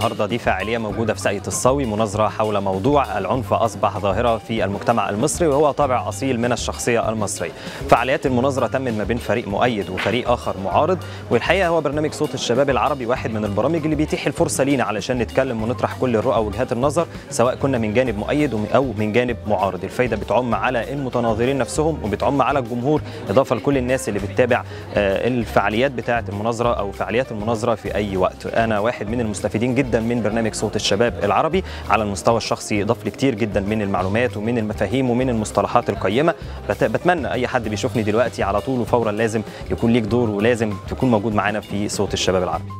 النهارده دي فاعلية موجودة في ساقية الصاوي مناظرة حول موضوع العنف أصبح ظاهرة في المجتمع المصري وهو طابع أصيل من الشخصية المصرية. فعاليات المناظرة تمت ما بين فريق مؤيد وفريق آخر معارض والحقيقة هو برنامج صوت الشباب العربي واحد من البرامج اللي بيتيح الفرصة لينا علشان نتكلم ونطرح كل الرؤى ووجهات النظر سواء كنا من جانب مؤيد أو من جانب معارض. الفايدة بتعم على المتناظرين نفسهم وبتعم على الجمهور إضافة لكل الناس اللي بتتابع الفعاليات بتاعة المناظرة أو فعاليات المناظرة في أي وقت. أنا واحد من المستفيدين جدا من برنامج صوت الشباب العربي على المستوى الشخصي. ضاف لي كتير جدا من المعلومات ومن المفاهيم ومن المصطلحات القيمة. بتمنى أي حد بيشوفني دلوقتي على طول وفورا لازم يكون ليك دور ولازم تكون موجود معانا في صوت الشباب العربي.